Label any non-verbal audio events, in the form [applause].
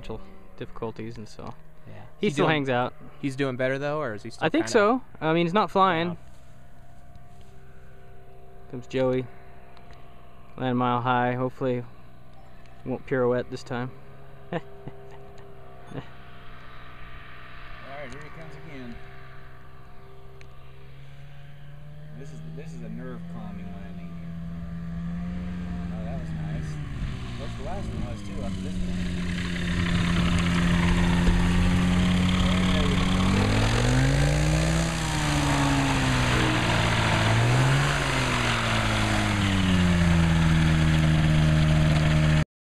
financial difficulties, and so Yeah. he He's still doing- hangs out. He's doing better though, or is he still? I think so. I mean, he's not flying. Comes Joey. Land Mile Hi. Hopefully, won't pirouette this time. [laughs] All right, here he comes again. This is this is a nerve calming landing here. Oh, that was nice. That's the last one was too. After this one.